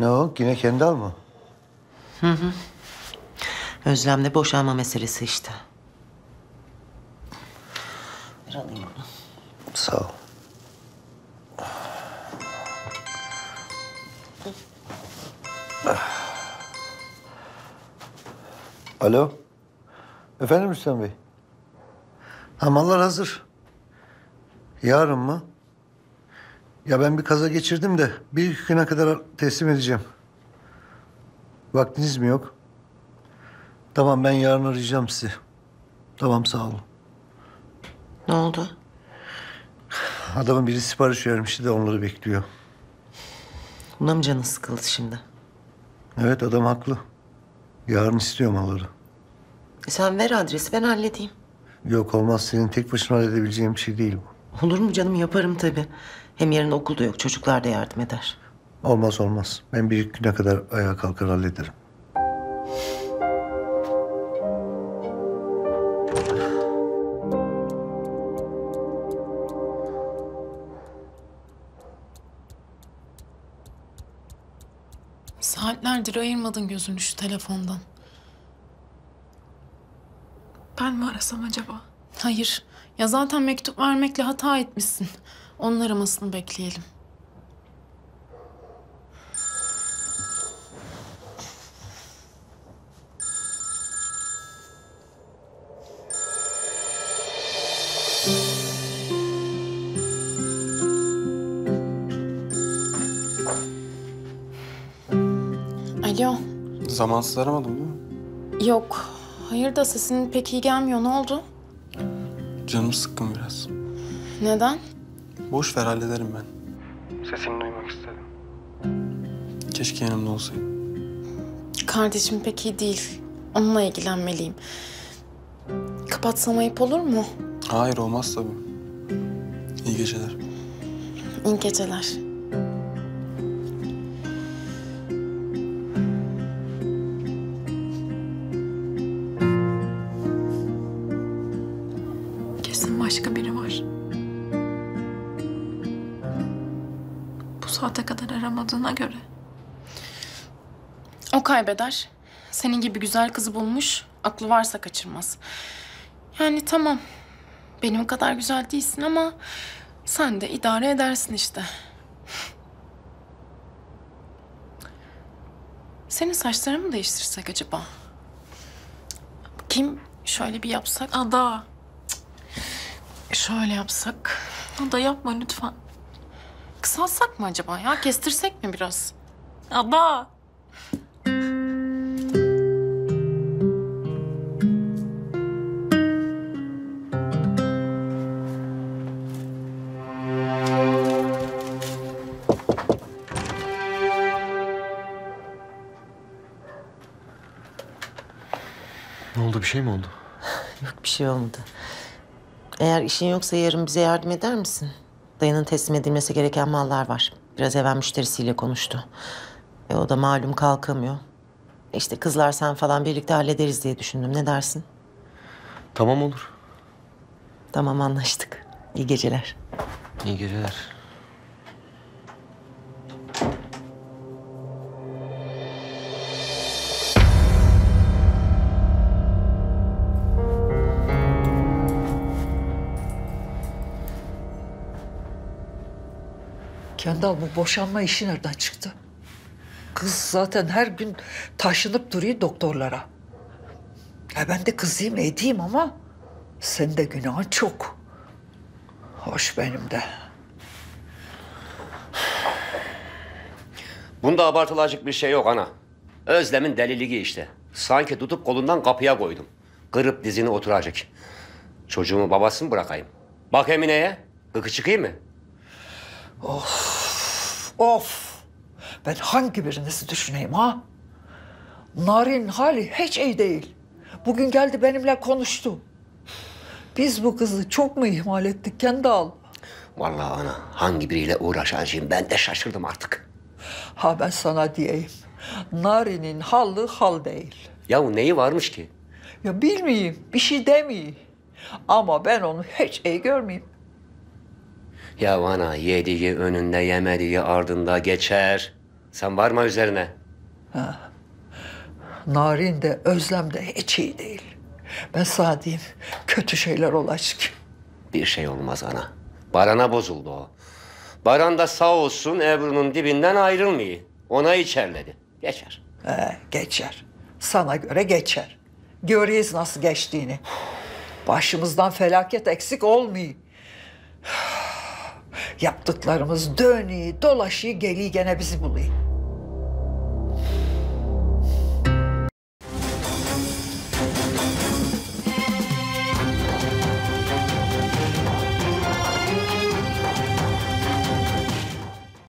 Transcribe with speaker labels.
Speaker 1: Ne o? Yine kendi al mı?
Speaker 2: Özlem'le boşanma meselesi işte. Bir alayım bunu.
Speaker 1: Sağ ol. Alo. Efendim Rüstem Bey. Ha mallar hazır. Yarın mı? Ya ben bir kaza geçirdim de bir iki güne kadar teslim edeceğim. Vaktiniz mi yok? Tamam ben yarın arayacağım sizi. Tamam sağ olun.
Speaker 2: Ne oldu?
Speaker 1: Adamın biri sipariş vermişti de onları bekliyor.
Speaker 2: Buna mı canın sıkıldı şimdi?
Speaker 1: Evet adam haklı. Yarın istiyor malları.
Speaker 2: E sen ver adresi ben halledeyim.
Speaker 1: Yok olmaz senin tek başına halledebileceğin bir şey değil bu.
Speaker 2: Olur mu canım yaparım tabii. Hem yarın okulda yok çocuklar da yardım eder.
Speaker 1: Olmaz olmaz. Ben bir güne kadar ayağa kalkar hallederim.
Speaker 3: Saatlerdir ayırmadın gözünü şu telefondan.
Speaker 4: Ben mi arasam acaba?
Speaker 3: Hayır. Ya zaten mektup vermekle hata etmişsin. Onun aramasını bekleyelim. Alo.
Speaker 5: Zamansız aramadım değil mi?
Speaker 3: Yok. Hayır da sesin pek iyi gelmiyor. Ne oldu?
Speaker 5: Canım sıkkın biraz.
Speaker 3: Neden?
Speaker 5: Boş ver hallederim ben. Sesini duymak istedim. Keşke yanımda olsaydın.
Speaker 3: Kardeşim pek iyi değil. Onunla ilgilenmeliyim. Kapatsam ayıp olur mu?
Speaker 5: Hayır olmaz tabii. İyi geceler.
Speaker 3: İyi geceler.
Speaker 4: Kesin başka biri var. Saate kadar aramadığına göre.
Speaker 3: O kaybeder. Senin gibi güzel kızı bulmuş. Aklı varsa kaçırmaz. Yani tamam. Benim kadar güzel değilsin ama sen de idare edersin işte. Senin saçlarını mı değiştirsek acaba? Kim şöyle bir yapsak?
Speaker 4: Ada.
Speaker 3: Şöyle yapsak.
Speaker 4: Ada yapma lütfen.
Speaker 3: Kısaltsak mı acaba ya? Kestirsek mi biraz?
Speaker 4: Ada.
Speaker 6: Ne oldu bir şey mi oldu?
Speaker 2: Yok bir şey olmadı. Eğer işin yoksa yarın bize yardım eder misin? Dayının teslim edilmesi gereken mallar var. Biraz evvel müşterisiyle konuştu. E, o da malum kalkamıyor. E İşte kızlar sen falan birlikte hallederiz diye düşündüm. Ne dersin?
Speaker 6: Tamam olur.
Speaker 2: Tamam anlaştık. İyi geceler.
Speaker 6: İyi geceler.
Speaker 7: Kendal bu boşanma işi nereden çıktı? Kız zaten her gün taşınıp duruyor doktorlara. Ya ben de kızayım edeyim ama senin de günahın çok. Hoş benim de.
Speaker 8: Bunda abartılacak bir şey yok ana. Özlem'in deliliği işte. Sanki tutup kolundan kapıya koydum. Kırıp dizini oturacak. Çocuğumu babasını bırakayım. Bak Emine'ye. Gıkı çıkayım mı?
Speaker 7: Of! Ben hangi birinizi düşüneyim ha? Narin hali hiç iyi değil. Bugün geldi benimle konuştu. Biz bu kızı çok mu ihmal ettik Kendal?
Speaker 8: Vallahi ana hangi biriyle uğraşacağım ben de şaşırdım artık.
Speaker 7: Ha ben sana diyeyim. Narin'in halı hal değil.
Speaker 8: Yahu neyi varmış ki?
Speaker 7: Ya bilmeyeyim, bir şey demeyeyim. Ama ben onu hiç iyi görmeyeyim.
Speaker 8: Ya ana yediği önünde yemediği ardında geçer. Sen varma üzerine.
Speaker 7: Narin de Özlem de hiç iyi değil. Ben sana diyeyim kötü şeyler olacak.
Speaker 8: Bir şey olmaz ana. Baran'a bozuldu o. Baran da sağ olsun Ebru'nun dibinden ayrılmıyor. Ona içerledi. Geçer.
Speaker 7: He, geçer. Sana göre geçer. Göreceğiz nasıl geçtiğini. Başımızdan felaket eksik olmuyor. Yaptıklarımız dönüyor, dolaşıyor, geliyor gene bizi buluyor.